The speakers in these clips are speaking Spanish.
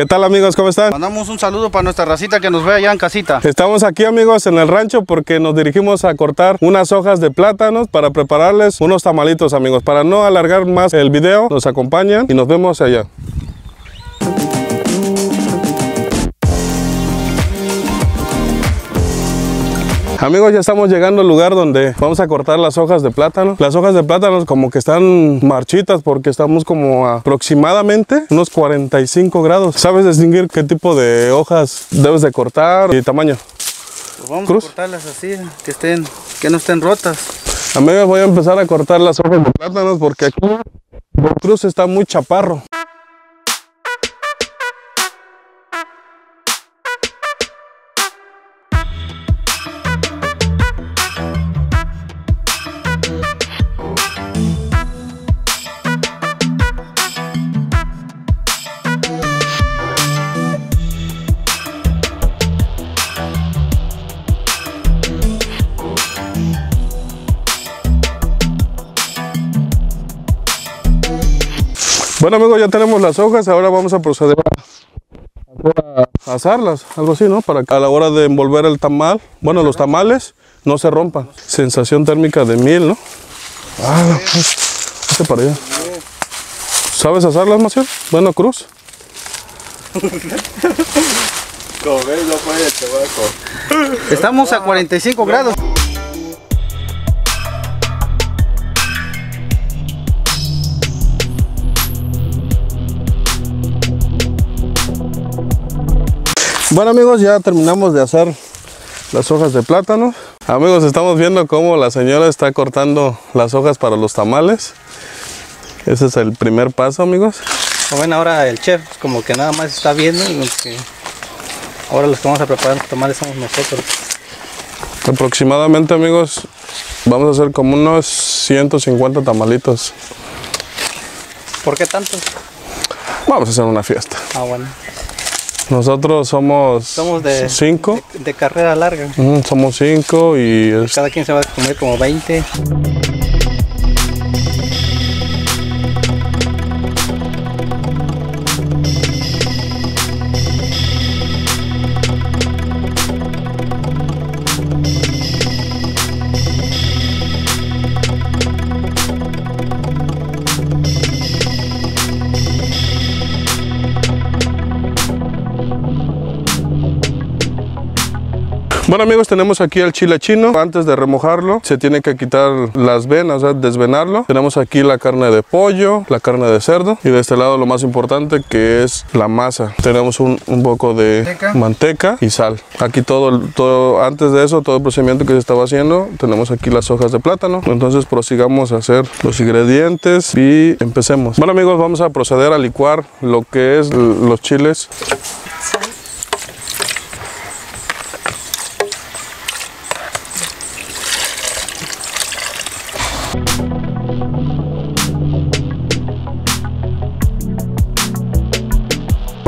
¿Qué tal amigos? ¿Cómo están? Mandamos un saludo para nuestra racita que nos ve allá en casita. Estamos aquí amigos en el rancho porque nos dirigimos a cortar unas hojas de plátanos para prepararles unos tamalitos amigos. Para no alargar más el video, nos acompañan y nos vemos allá. Amigos, ya estamos llegando al lugar donde vamos a cortar las hojas de plátano. Las hojas de plátano como que están marchitas porque estamos como a aproximadamente unos 45 grados. ¿Sabes distinguir qué tipo de hojas debes de cortar y tamaño? Pues vamos Cruz. a cortarlas así, que estén, que no estén rotas. Amigos, voy a empezar a cortar las hojas de plátanos porque aquí cruz está muy chaparro. Bueno amigos, ya tenemos las hojas, ahora vamos a proceder a, a asarlas, algo así, ¿no? Para que a la hora de envolver el tamal, bueno, los tamales no se rompan. Sensación térmica de mil, ¿no? Ah, este para allá. ¿Sabes asarlas, Maciel? Bueno, Cruz. Estamos a 45 grados. Bueno amigos, ya terminamos de asar las hojas de plátano. Amigos, estamos viendo cómo la señora está cortando las hojas para los tamales. Ese es el primer paso, amigos. Bueno, ahora el chef como que nada más está viendo y que ahora los que vamos a preparar los tamales somos nosotros. Aproximadamente, amigos, vamos a hacer como unos 150 tamalitos. ¿Por qué tanto? Vamos a hacer una fiesta. Ah, bueno. Nosotros somos, Somos de, cinco. de, de carrera larga. Somos cinco y es- Cada quien se va a comer como 20. Bueno amigos, tenemos aquí el chile chino. Antes de remojarlo, se tiene que quitar las venas, o sea, desvenarlo. Tenemos aquí la carne de pollo, la carne de cerdo y de este lado lo más importante que es la masa. Tenemos un, un poco de Manteca. manteca y sal. Aquí todo, todo, antes de eso, todo el procedimiento que se estaba haciendo, tenemos aquí las hojas de plátano. Entonces prosigamos a hacer los ingredientes y empecemos. Bueno amigos, vamos a proceder a licuar lo que es los chiles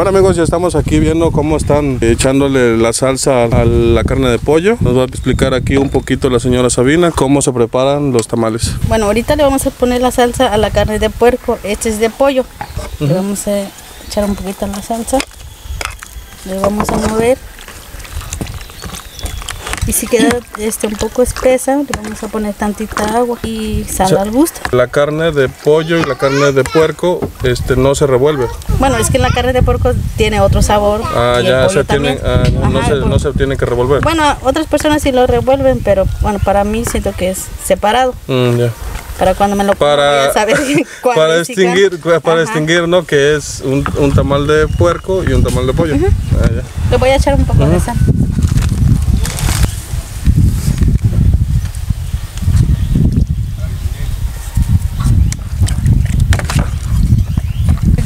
Bueno amigos, ya estamos aquí viendo cómo están echándole la salsa a la carne de pollo. Nos va a explicar aquí un poquito la señora Sabina cómo se preparan los tamales. Bueno, ahorita le vamos a poner la salsa a la carne de puerco. Este es de pollo. Le vamos a echar un poquito la salsa. Le vamos a mover. Y si queda este un poco espesa, le vamos a poner tantita agua y sal Sí. al gusto. La carne de pollo y la carne de puerco este, no se revuelve. Bueno, es que la carne de puerco tiene otro sabor. Ah, ya se tiene, ah, no, Ajá, se, no se tiene que revolver. Bueno, otras personas sí lo revuelven, pero bueno, para mí siento que es separado. Mm, ya. Para cuando me lo Para, saber cuál para distinguir, para Ajá. distinguir ¿no? que es un, un tamal de puerco y un tamal de pollo. Ah, ya. Le voy a echar un poco de sal.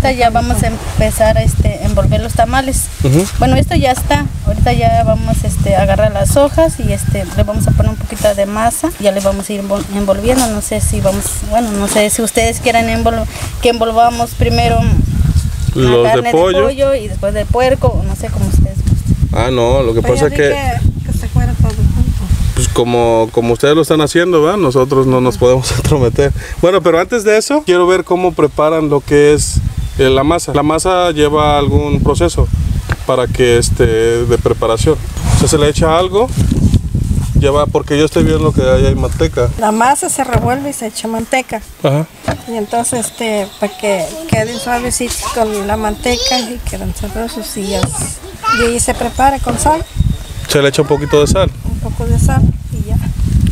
Ahorita ya vamos a empezar este, a envolver los tamales. Ujú. Bueno, esto ya está. Ahorita ya vamos este, a agarrar las hojas y este, le vamos a poner un poquito de masa. Ya le vamos a ir envol- envolviendo. No sé si vamos, bueno, no sé si ustedes quieren envol- que envolvamos primero la Los carne de pollo. y después de puerco, no sé cómo ustedes gusten. Ah, no, lo que pasa es que, que se fuera todo junto. pues como, como ustedes lo están haciendo, ¿verdad? Nosotros no nos podemos entrometer. Bueno, pero antes de eso, quiero ver cómo preparan lo que es Eh, la masa. La masa lleva algún proceso para que este de preparación. O sea, se le echa algo, lleva, porque yo estoy viendo que ahí hay manteca. La masa se revuelve y se echa manteca. Ajá. Y entonces, este, para que queden suavecitos con la manteca y queden sabrosos y. Y ahí se prepara con sal, Se le echa un poquito de sal. un poco de sal y ya.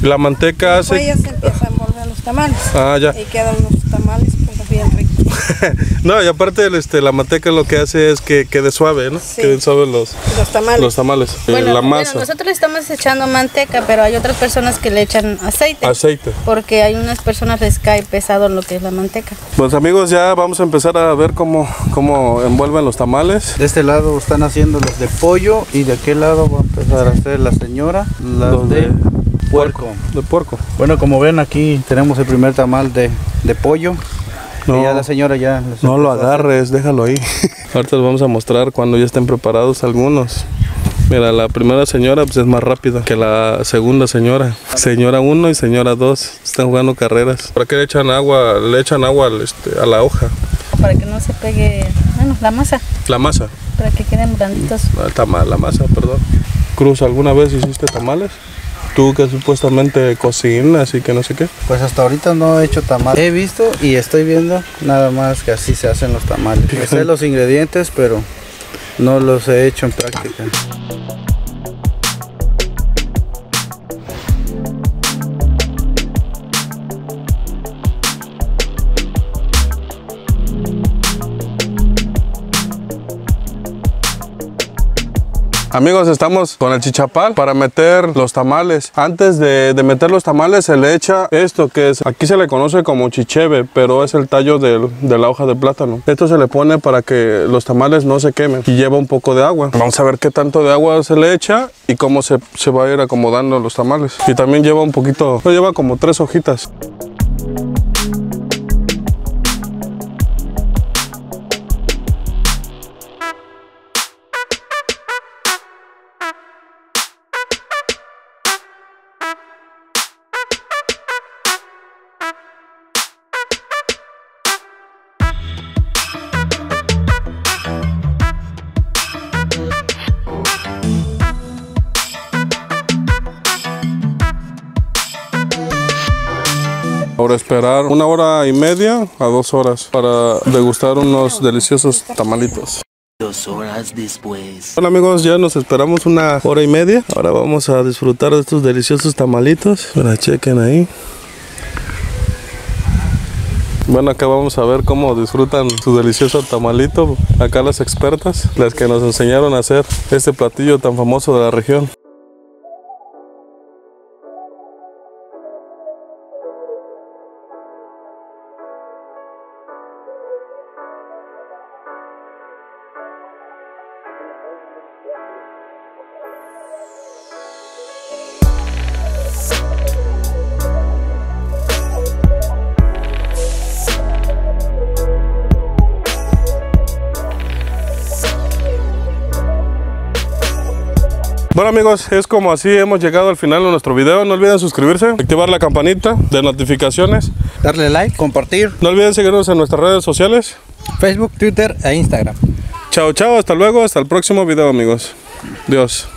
La manteca Después hace... se empieza a envolver los tamales. Ah, ya. Y quedan los tamales pues, bien ricos. no, y aparte este, la manteca lo que hace es que quede suave, ¿no? Sí. Queden suaves los, Los tamales. los tamales. Eh, Bueno, la bueno, masa, nosotros le estamos echando manteca, pero hay otras personas que le echan aceite. aceite. Porque hay unas personas les cae pesado lo que es la manteca. Pues amigos, ya vamos a empezar a ver cómo, cómo envuelven los tamales. De este lado están haciendo los de pollo y de aquel lado va a empezar a hacer la señora las Los de, de puerco. De puerco. Bueno, como ven aquí tenemos el primer tamal de, de pollo. No. Ya la señora ya No lo agarres, déjalo ahí. Ahorita les vamos a mostrar cuando ya estén preparados algunos. Mira, la primera señora pues es más rápida que la segunda señora. Señora 1 y señora 2 están jugando carreras. ¿Para qué le echan agua? Le echan agua al, este, a la hoja, Para que no se pegue, bueno, la masa. la masa. Para que queden blanditos. Tamal, la masa, perdón. Cruz, ¿alguna vez hiciste tamales? Tú que supuestamente cocinas y que no sé qué. Pues hasta ahorita no he hecho tamal. He visto y estoy viendo nada más que así se hacen los tamales. Sé los ingredientes, pero no los he hecho en práctica. Amigos, estamos con el chichapal para meter los tamales. Antes de, de meter los tamales se le echa esto que es, aquí se le conoce como chicheve, pero es el tallo del- de la hoja de plátano. Esto se le pone para que los tamales no se quemen y lleva un poco de agua. Vamos a ver qué tanto de agua se le echa y cómo se, se va a ir acomodando los tamales. Y también lleva un poquito, lleva como tres hojitas. Ahora esperar una hora y media a dos horas para degustar unos deliciosos tamalitos. Dos horas después. Bueno amigos, ya nos esperamos una hora y media. Ahora vamos a disfrutar de estos deliciosos tamalitos. Mira, chequen ahí. Bueno, acá vamos a ver cómo disfrutan su delicioso tamalito. Acá las expertas, las que nos enseñaron a hacer este platillo tan famoso de la región. Bueno amigos, es como así hemos llegado al final de nuestro video. No olviden suscribirse, activar la campanita de notificaciones. Darle like, compartir. No olviden seguirnos en nuestras redes sociales. Facebook, Twitter e Instagram. Chao, chao, hasta luego, hasta el próximo video amigos. Dios.